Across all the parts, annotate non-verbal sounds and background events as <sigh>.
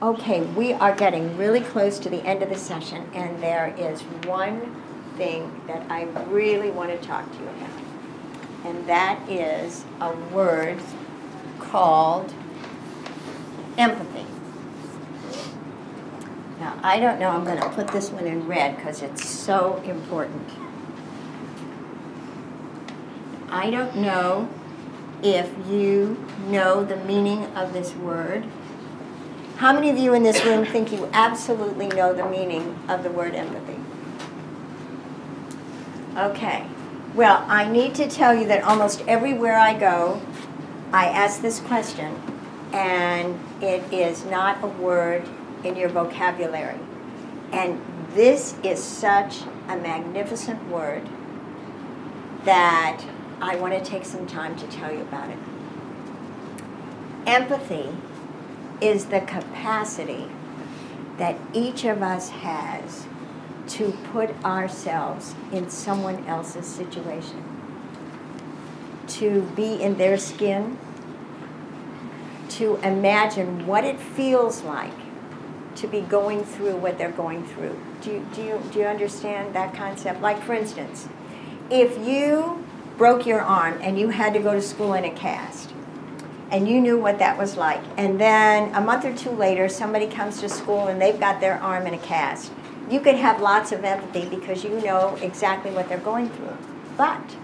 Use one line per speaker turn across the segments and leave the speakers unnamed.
Okay, we are getting really close to the end of the session, and there is one thing that I really want to talk to you about. And that is a word called empathy. Now, I don't know, I'm going to put this one in red because it's so important. I don't know if you know the meaning of this word. How many of you in this room think you absolutely know the meaning of the word empathy? Okay. Well, I need to tell you that almost everywhere I go, I ask this question, and it is not a word in your vocabulary. And this is such a magnificent word that I want to take some time to tell you about it. Empathy is the capacity that each of us has to put ourselves in someone else's situation, to be in their skin, to imagine what it feels like to be going through what they're going through. Do you, do you, do you understand that concept? Like, for instance, if you broke your arm and you had to go to school in a cast, and you knew what that was like, and then a month or two later, somebody comes to school and they've got their arm in a cast, you could have lots of empathy because you know exactly what they're going through. But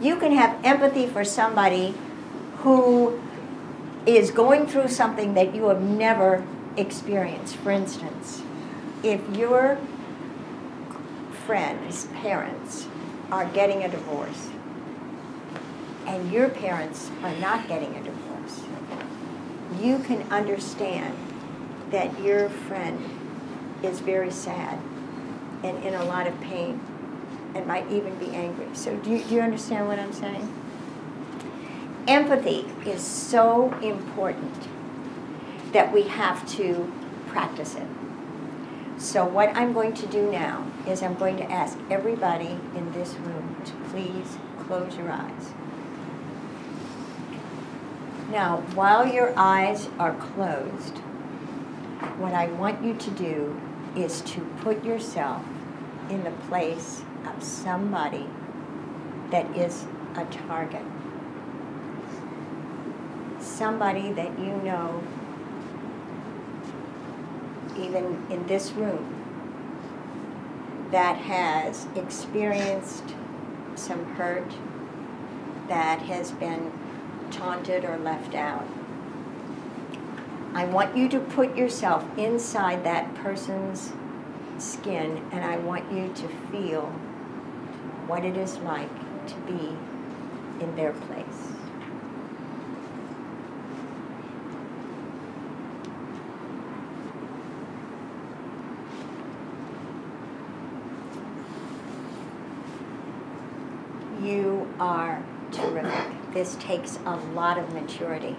you can have empathy for somebody who is going through something that you have never experienced. For instance, if your friends' parents are getting a divorce and your parents are not getting a divorce, you can understand that your friend is very sad and in a lot of pain and might even be angry. So do you, do you understand what I'm saying? Empathy is so important that we have to practice it. So what I'm going to do now is I'm going to ask everybody in this room to please close your eyes. Now, while your eyes are closed, what I want you to do is to put yourself in the place of somebody that is a target. Somebody that you know, even in this room, that has experienced some hurt, that has been taunted or left out. I want you to put yourself inside that person's skin and I want you to feel what it is like to be in their place. You are terrific. This takes a lot of maturity.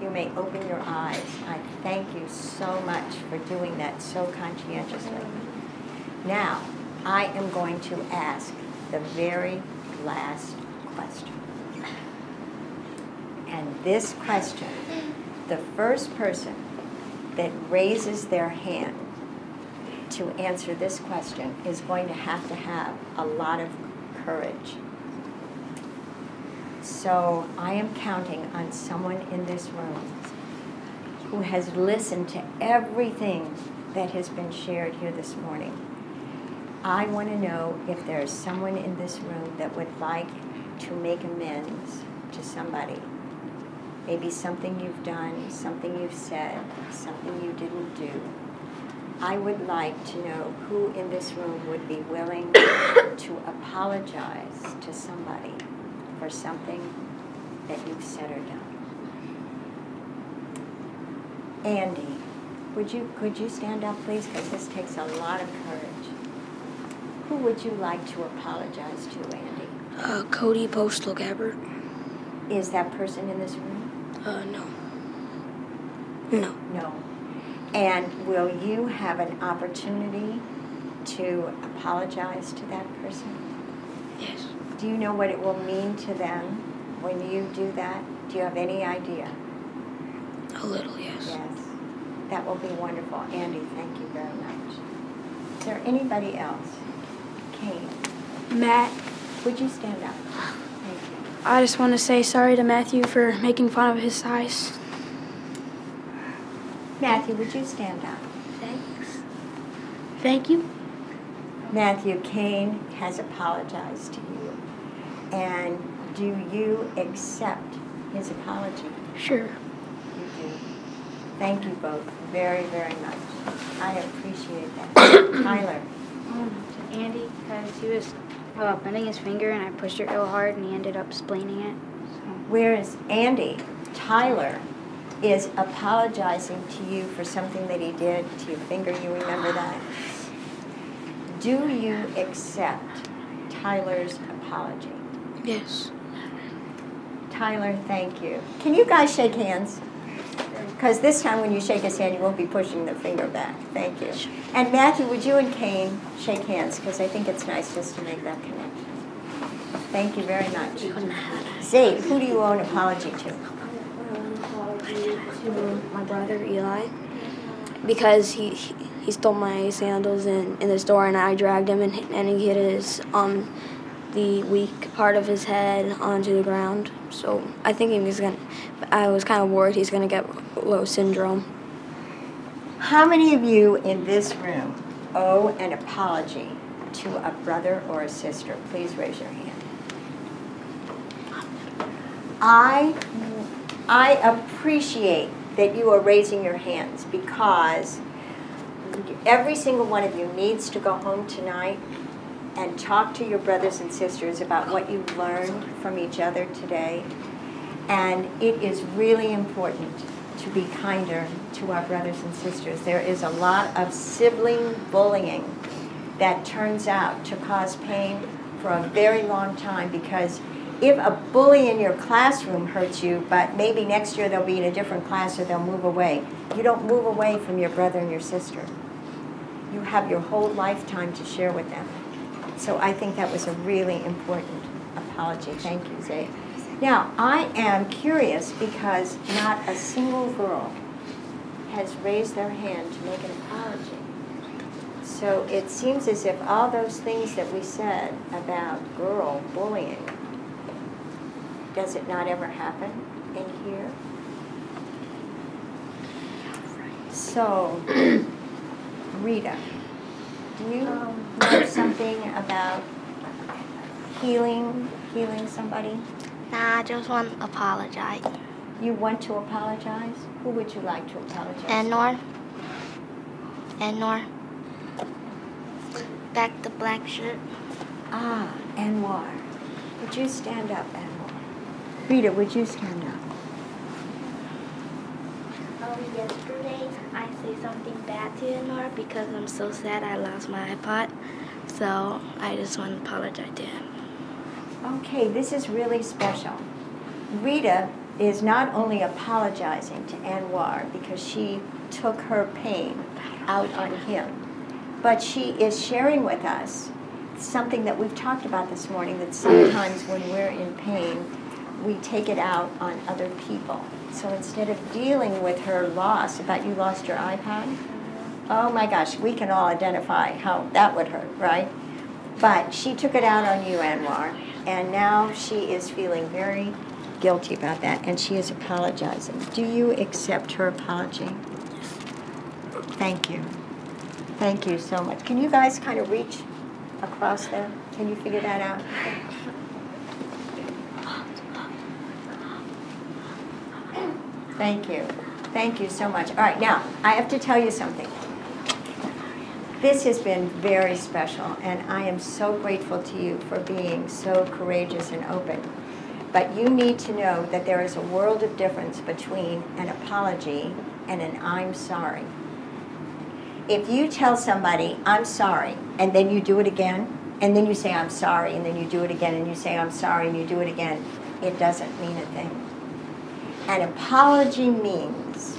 You may open your eyes. I thank you so much for doing that so conscientiously. Now, I am going to ask the very last question. And this question, the first person that raises their hand to answer this question is going to have to have a lot of courage. So I am counting on someone in this room who has listened to everything that has been shared here this morning. I want to know if there is someone in this room that would like to make amends to somebody. Maybe something you've done, something you've said, something you didn't do. I would like to know who in this room would be willing <coughs> to apologize to somebody for something that you've said or done. Andy, would you, could you stand up, please? Because this takes a lot of courage. Who would you like to apologize to, Andy?
Uh, Cody Postal Gabbert.
Is that person in this room?
Uh, no. No.
No. And will you have an opportunity to apologize to that person?
Yes.
Do you know what it will mean to them when you do that? Do you have any idea?
A little, yes.
Yes. That will be wonderful. Andy, thank you very much. Is there anybody else? Kane,
Matt,
would you stand up? Thank you.
I just want to say sorry to Matthew for making fun of his size.
Matthew, would you stand up?
Thanks. Thank you.
Matthew, Kane has apologized to you. And do you accept his apology?
Sure.
You do. Thank you both very, very much. I appreciate that. <coughs> Tyler,
Um, Andy, because he was uh, bending his finger and I pushed it real hard and he ended up splaining it. So.
whereas Andy, Tyler is apologizing to you for something that he did to your finger. You remember that? <sighs> Do you accept Tyler's apology?
Yes.
Tyler, thank you. Can you guys shake hands? Because this time when you shake his hand, you won't be pushing the finger back. Thank you. And Matthew, would you and Kane shake hands? Because I think it's nice just to make that connection. Thank you very much. Zabe, who do you owe an apology to?
to my brother Eli because he he, he stole my sandals in, in the store and I dragged him and, and he hit his um the weak part of his head onto the ground. So I think he was gonna. I was kind of worried he's gonna get low syndrome.
How many of you in this room owe an apology to a brother or a sister? Please raise your hand. I, I appreciate that you are raising your hands because every single one of you needs to go home tonight and talk to your brothers and sisters about what you learned from each other today. And it is really important to be kinder to our brothers and sisters. There is a lot of sibling bullying that turns out to cause pain for a very long time because if a bully in your classroom hurts you, but maybe next year they'll be in a different class or they'll move away, you don't move away from your brother and your sister. You have your whole lifetime to share with them. So I think that was a really important apology. Thank you, Zay. Now, I am curious because not a single girl has raised their hand to make an apology. So it seems as if all those things that we said about girl bullying, does it not ever happen in here? So, <clears throat> Rita, do you know something about healing, healing somebody?
Nah, I just want to apologize.
You want to apologize? Who would you like to apologize?
Enor. Enor. Back the black shirt.
Ah, Anwar. Would you stand up, Anwar? Rita, would you stand up?
Yesterday I say something bad to Enor because I'm so sad I lost my iPod. So I just want to apologize to him.
Okay, this is really special. Rita is not only apologizing to Anwar because she took her pain out on him, but she is sharing with us something that we've talked about this morning that sometimes when we're in pain, we take it out on other people. So instead of dealing with her loss, about you lost your iPod, oh my gosh, we can all identify how that would hurt, right? But she took it out on you, Anwar, and now she is feeling very guilty about that, and she is apologizing. Do you accept her apology? Thank you. Thank you so much. Can you guys kind of reach across there? Can you figure that out? Thank you. Thank you so much. All right, now, I have to tell you something. This has been very special, and I am so grateful to you for being so courageous and open. But you need to know that there is a world of difference between an apology and an I'm sorry. If you tell somebody, I'm sorry, and then you do it again, and then you say, I'm sorry, and then you do it again, and you say, I'm sorry, and you do it again, it doesn't mean a thing. An apology means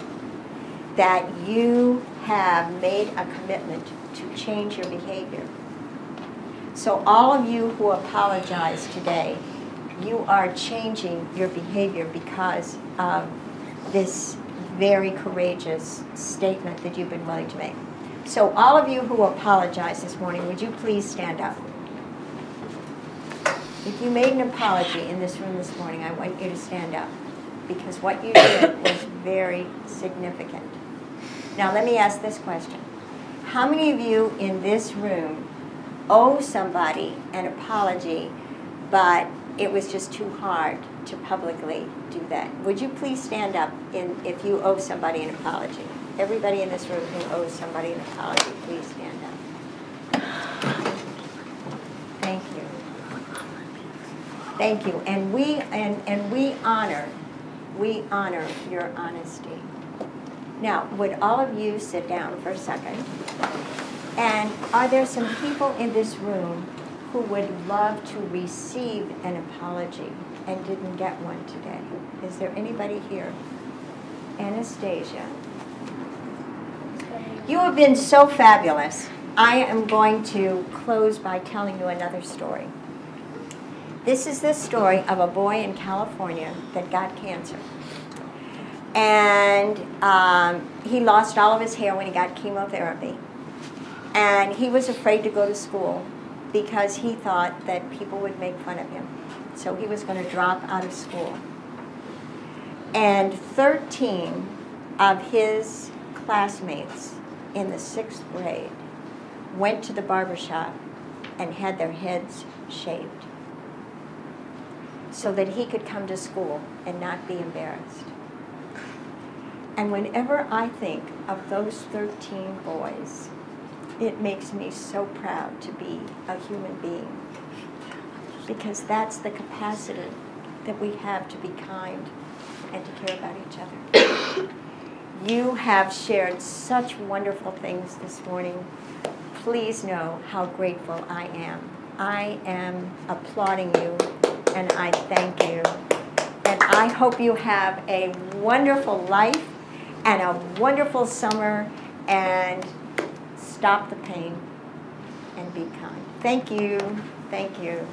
that you have made a commitment to change your behavior. So, all of you who apologize today, you are changing your behavior because of this very courageous statement that you've been willing to make. So all of you who apologize this morning, would you please stand up? If you made an apology in this room this morning, I want you to stand up because what you did was very significant. Now, let me ask this question. How many of you in this room owe somebody an apology, but it was just too hard to publicly do that? Would you please stand up in, if you owe somebody an apology? Everybody in this room who owes somebody an apology, please stand up. Thank you. Thank you. And we, and, and we honor, we honor your honesty. Now, would all of you sit down for a second? And are there some people in this room who would love to receive an apology and didn't get one today? Is there anybody here? Anastasia. You have been so fabulous. I am going to close by telling you another story. This is the story of a boy in California that got cancer. And um, he lost all of his hair when he got chemotherapy. And he was afraid to go to school because he thought that people would make fun of him. So he was going to drop out of school. And 13 of his classmates in the sixth grade went to the barber shop and had their heads shaved so that he could come to school and not be embarrassed. And whenever I think of those 13 boys, it makes me so proud to be a human being because that's the capacity that we have to be kind and to care about each other. you have shared such wonderful things this morning. Please know how grateful I am. I am applauding you and I thank you. And I hope you have a wonderful life and a wonderful summer and stop the pain and be kind. Thank you. Thank you.